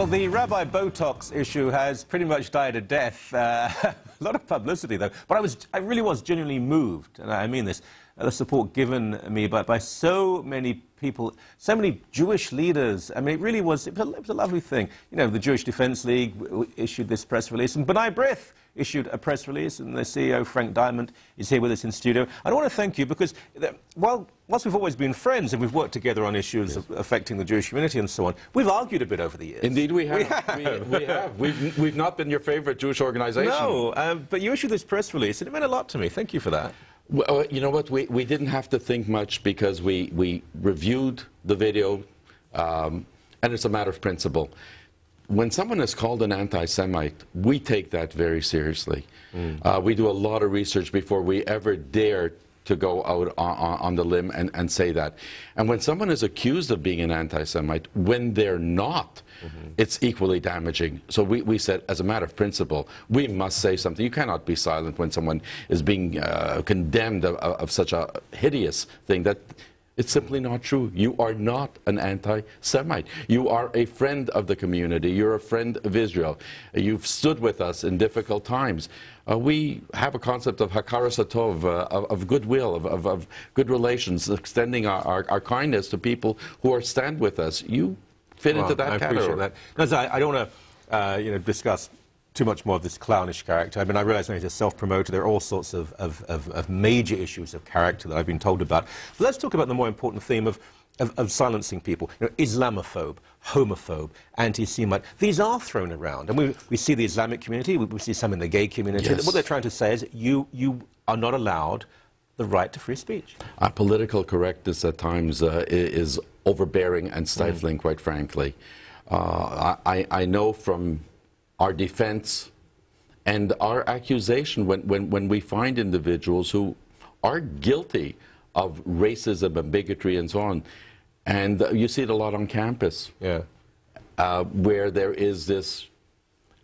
Well, the Rabbi Botox issue has pretty much died a death. Uh, a lot of publicity, though. But I, was, I really was genuinely moved, and I mean this, uh, the support given me by, by so many people, so many Jewish leaders. I mean, it really was, it was, a, it was a lovely thing. You know, the Jewish Defense League issued this press release, and B'nai B'rith issued a press release, and the CEO, Frank Dimant, is here with us in studio. I want to thank you because while, whilst we've always been friends and we've worked together on issues yes. affecting the Jewish community and so on, we've argued a bit over the years. Indeed, we have. We have. We, we have. We've, we've not been your favorite Jewish organization. No, um, but you issued this press release, and it meant a lot to me. Thank you for that. Well, you know what? We, we didn't have to think much because we, we reviewed the video, um, and it's a matter of principle when someone is called an anti-Semite, we take that very seriously. Mm. Uh, we do a lot of research before we ever dare to go out on, on, the limb and, and say that. And when someone is accused of being an anti-Semite, when they're not, mm -hmm. it's equally damaging. So we, we said, as a matter of principle, we must say something. You cannot be silent when someone is being uh, condemned of, of such a hideous thing that it's simply not true. You are not an anti-Semite. You are a friend of the community. You're a friend of Israel. You've stood with us in difficult times. Uh, we have a concept of hakaras hatov, uh, of, of, goodwill, of, of, of, good relations, extending our, our, our, kindness to people who are stand with us. You fit well, into that I category. Appreciate that. No, I, I don't want to, uh, you know, discuss too much more of this clownish character. I mean, I realize when he's a self-promoter, there are all sorts of, of, of, of, major issues of character that I've been told about. But let's talk about the more important theme of, of, silencing people. You know, Islamophobe, homophobe, anti-Semite. These are thrown around. And we, we see the Islamic community, we, we see some in the gay community. Yes. What they're trying to say is you, you are not allowed the right to free speech. Our political correctness at times uh, is overbearing and stifling, mm. quite frankly. Uh, I, I know from our defense, and our accusation when, when, when we find individuals who are guilty of racism and bigotry and so on. And uh, you see it a lot on campus. Yeah. Uh, where there is this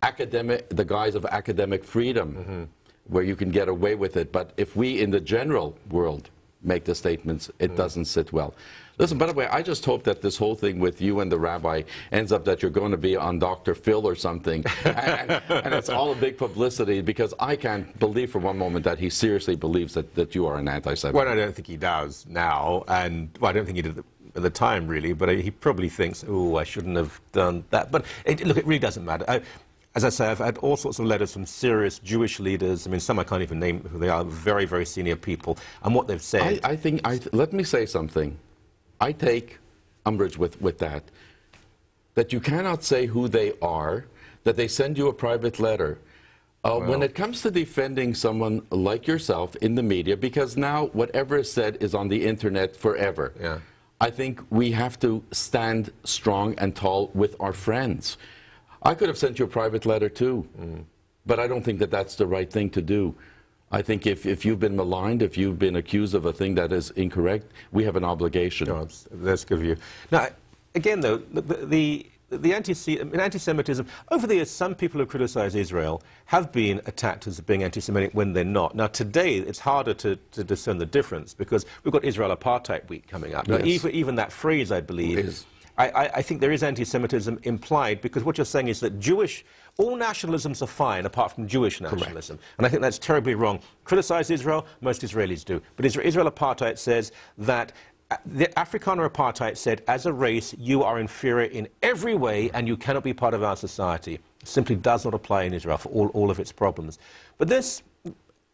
academic, the guise of academic freedom, mm -hmm. where you can get away with it. But if we in the general world make the statements, it mm. doesn't sit well. Listen, by the way, I just hope that this whole thing with you and the rabbi ends up that you're going to be on Dr. Phil or something, and, and, it's all a big publicity because I can't believe for one moment that he seriously believes that, that you are an anti-Semite. Well, I don't think he does now, and well, I don't think he did at the time, really, but he probably thinks, oh, I shouldn't have done that. But it, look, it really doesn't matter. I, as I say, I've had all sorts of letters from serious Jewish leaders. I mean, some I can't even name who they are, very, very senior people, and what they've said. I, I think, I th let me say something. I take umbrage with, with that. That you cannot say who they are, that they send you a private letter. Uh, well. When it comes to defending someone like yourself in the media, because now whatever is said is on the internet forever, yeah. I think we have to stand strong and tall with our friends. I could have sent you a private letter too, mm. but I don't think that that's the right thing to do. I think if, if you've been maligned, if you've been accused of a thing that is incorrect, we have an obligation. No, that's good of you. Now, again, though, the, the, the anti-Semitism, over the years, some people who criticize Israel have been attacked as being anti-Semitic when they're not. Now, today, it's harder to, to discern the difference because we've got Israel Apartheid Week coming up. Now, even, even that phrase, I believe, is I, I, I think there is anti-Semitism implied because what you're saying is that Jewish, all nationalisms are fine apart from Jewish nationalism. Correct. And I think that's terribly wrong. Criticize Israel, most Israelis do. But Israel, Israel apartheid says that uh, the Afrikaner apartheid said, as a race, you are inferior in every way and you cannot be part of our society. It simply does not apply in Israel for all, all of its problems. But this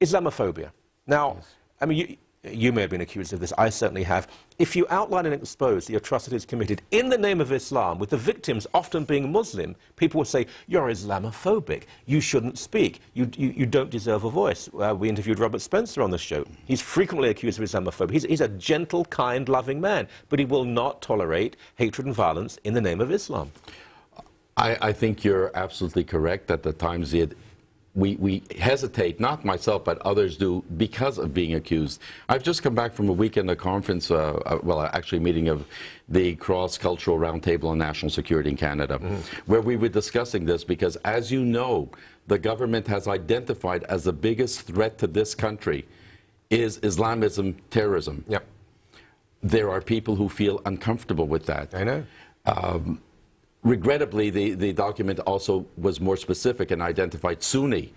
Islamophobia. Now, yes. I mean, you, you may have been accused of this, I certainly have. If you outline and expose the atrocities committed in the name of Islam, with the victims often being Muslim, people will say, you're Islamophobic, you shouldn't speak, you, you, you don't deserve a voice. Uh, we interviewed Robert Spencer on the show. He's frequently accused of Islamophobia. He's, he's a gentle, kind, loving man, but he will not tolerate hatred and violence in the name of Islam. I, I, think you're absolutely correct that the times it we, we hesitate, not myself, but others do, because of being accused. I've just come back from a weekend a conference, uh, uh, well, actually a meeting of the Cross-Cultural Roundtable on National Security in Canada, mm where we were discussing this because, as you know, the government has identified as the biggest threat to this country is Islamism terrorism. Yep. There are people who feel uncomfortable with that. I know. Um, regrettably, the, the document also was more specific and identified Sunni.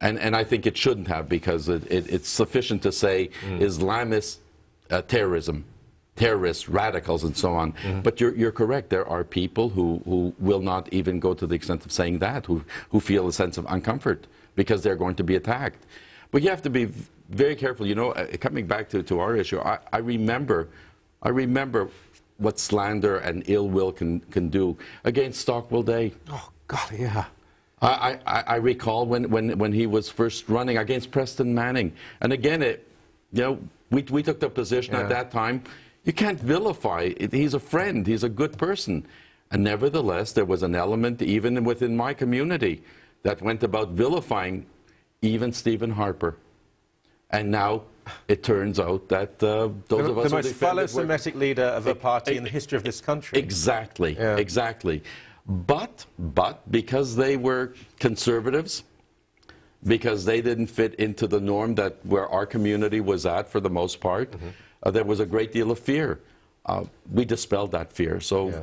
And, and I think it shouldn't have because it, it, it's sufficient to say Islamist uh, terrorism, terrorists, radicals, and so on. But you're, you're correct. There are people who, who will not even go to the extent of saying that, who, who feel a sense of uncomfort because they're going to be attacked. But you have to be very careful. You know, uh, coming back to, to our issue, I, I remember, I remember what slander and ill will can, can do against Stockwell Day. Oh, God, yeah. I, I, I recall when, when, when he was first running against Preston Manning. And again, it, you know, we, we took the position Yeah. at that time, you can't vilify. He's a friend. He's a good person. And nevertheless, there was an element, even within my community, that went about vilifying even Stephen Harper. And now it turns out that uh, those The, of us the who most it philo-Semitic leader of a party in the history of this country. Exactly, Yeah. exactly. But, but because they were conservatives, because they didn't fit into the norm that where our community was at for the most part, Mm-hmm. uh, there was a great deal of fear. Uh, we dispelled that fear. So Yeah.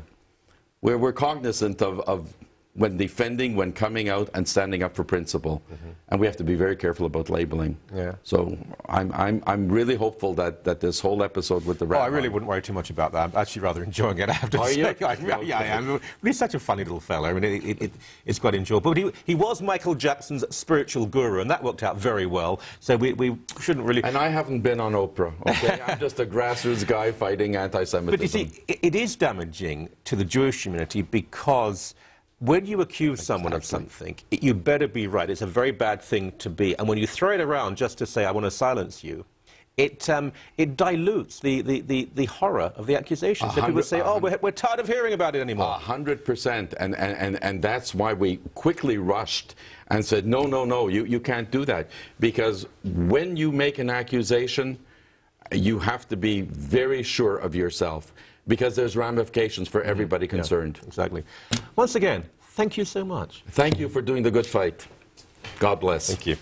we're, we're cognizant of, of when defending, when coming out and standing up for principle. And we have to be very careful about labeling. Mm-hmm. Yeah. So I'm, I'm, I'm really hopeful that, that this whole episode with the Oh, I really wouldn't worry too much about that. I'm actually rather enjoying it, I have to Are say. you? I, yeah, yeah, I am. He's such a funny little fellow. I mean, it, it, it, it's quite enjoyable. But he, he was Michael Jackson's spiritual guru, and that worked out very well. So we, we shouldn't really... And I haven't been on Oprah, okay? I'm just a grassroots guy fighting anti-Semitism. But you see, it is damaging to the Jewish community because when you accuse someone of something, it, you better be right. It's a very bad thing to be. And when you throw it around just to say, I want to silence you, it, um, it dilutes the, the, the, the horror of the accusations. So people say, oh, we're, we're tired of hearing about it A anymore. hundred percent, and, and, and, and that's why we quickly rushed and said, no, no, no, you, you can't do that. Because when you make an accusation, you have to be very sure of yourself because there's ramifications for mm-hmm. everybody concerned. Exactly. Once again, thank you so much. Thank you for doing the good fight. God bless. Thank you.